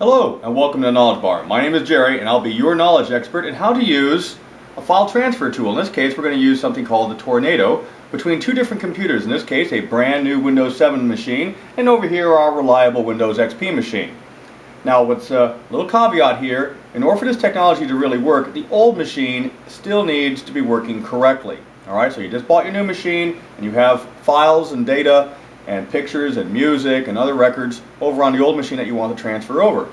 Hello and welcome to Knowledge Bar. My name is Jerry and I'll be your knowledge expert in how to use a file transfer tool. In this case we're going to use something called the Tornado between two different computers. In this case a brand new Windows 7 machine and over here our reliable Windows XP machine. Now what's a little caveat here, in order for this technology to really work, the old machine still needs to be working correctly. Alright, so you just bought your new machine and you have files and data and pictures and music and other records over on the old machine that you want to transfer over.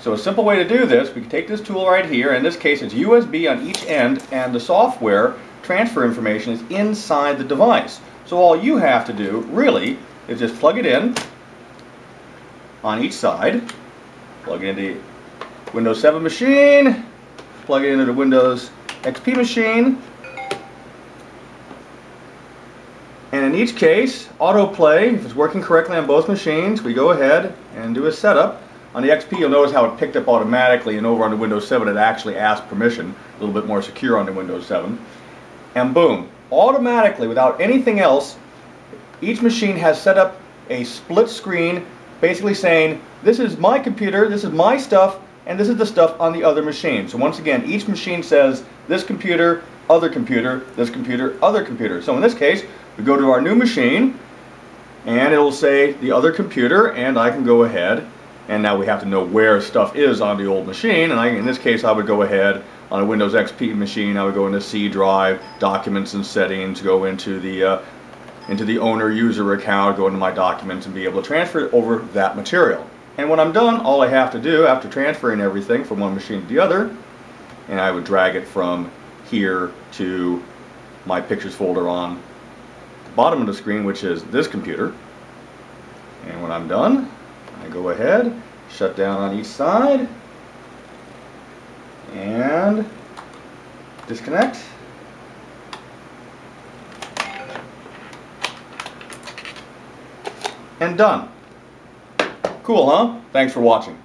So a simple way to do this, we can take this tool right here, in this case it's USB on each end and the software transfer information is inside the device. So all you have to do really is just plug it in on each side, plug it into the Windows 7 machine, plug it into the Windows XP machine, And in each case, autoplay, if it's working correctly on both machines, we go ahead and do a setup. On the XP, you'll notice how it picked up automatically, and over on the Windows 7, it actually asked permission, a little bit more secure on the Windows 7. And boom, automatically, without anything else, each machine has set up a split screen, basically saying, this is my computer, this is my stuff, and this is the stuff on the other machine. So once again, each machine says, this computer, other computer, this computer, other computer. So in this case, we go to our new machine and it'll say the other computer and I can go ahead and now we have to know where stuff is on the old machine and I, in this case I would go ahead on a Windows XP machine I would go into C drive documents and settings go into the uh, into the owner user account go into my documents and be able to transfer over that material and when I'm done all I have to do after transferring everything from one machine to the other and I would drag it from here to my pictures folder on the bottom of the screen, which is this computer. And when I'm done, I go ahead, shut down on each side, and disconnect. And done. Cool, huh? Thanks for watching.